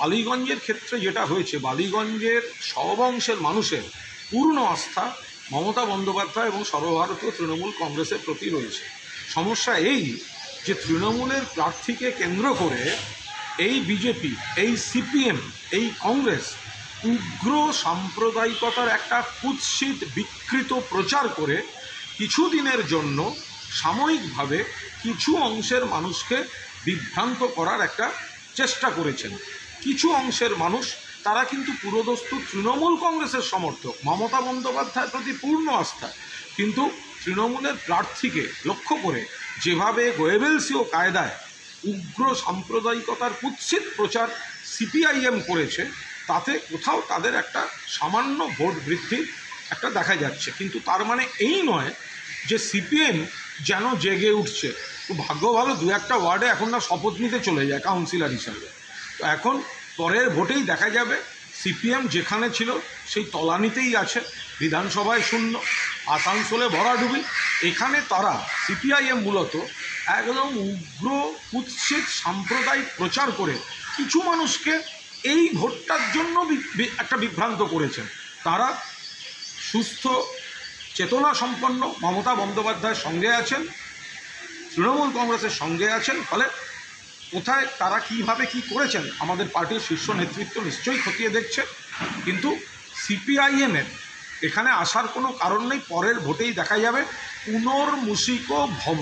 বালিগঞ্জের ক্ষেত্রে যেটা হয়েছে, বালিগঞ্জের সব অংশের মানুষের পূর্ণ আস্থা মমতা বন্দ্যোপাধ্যায় এবং সর্বভারতীয় তৃণমূল কংগ্রেসের প্রতি রয়েছে। সমস্যা এই যে তৃণমূলের প্রার্থীকে কেন্দ্র করে এই বিজেপি, এই সিপিএম, এই কংগ্রেস উগ্র সাম্প্রদায়িকতার একটা কুৎসিত, বিকৃত প্রচার করে কিছুদিনের জন্য সাময়িকভাবে কিছু অংশের মানুষকে বিভ্রান্ত করার একটা চেষ্টা করেছেন। কিছু অংশের মানুষ, তারা কিন্তু পুরোদস্তু তৃণমূল কংগ্রেসের সমর্থক। মমতা বন্দ্যোপাধ্যায়ের প্রতি পূর্ণ আস্থা। কিন্তু তৃণমূলের প্রার্থীকে লক্ষ্য করে যেভাবে গোয়েবেলসীয় কায়দায় উগ্র সাম্প্রদায়িকতার কুৎসিত প্রচার সিপিআইএম করেছে, তাতে কোথাও তাদের একটা সামান্য ভোট বৃদ্ধির একটা দেখা যাচ্ছে। কিন্তু তার মানে এই নয় যে সিপিএম যেন জেগে উঠছে। ভাগ্য ভালো, দু একটা ওয়ার্ডে এখন না শপথ নিতে চলে যায় কাউন্সিলর হিসাবে। এখন পরের ভোটেই দেখা যাবে। সিপিএম যেখানে ছিল, সেই তলানিতেই আছে। বিধানসভায় শূন্য, আসানসোলে ভরাডুবি। এখানে তারা, সিপিআইএম মূলত, একদম উগ্র, কুৎসিত সাম্প্রদায়িক প্রচার করে কিছু মানুষকে এই ভোটটার জন্য একটা বিভ্রান্ত করেছেন। তারা সুস্থ চেতনা সম্পন্ন মমতা বন্দ্যোপাধ্যায়ের সঙ্গে আছেন, তৃণমূল কংগ্রেসের সঙ্গে আছেন, ফলে কোথায়, তারা কীভাবে কি করেছেন, আমাদের পার্টির শীর্ষ নেতৃত্ব নিশ্চয়ই খতিয়ে দেখছে। কিন্তু সিপিআইএমের এখানে আসার কোনো কারণ নেই, পরের ভোটেই দেখা যাবে পুনর্মূষিক ভব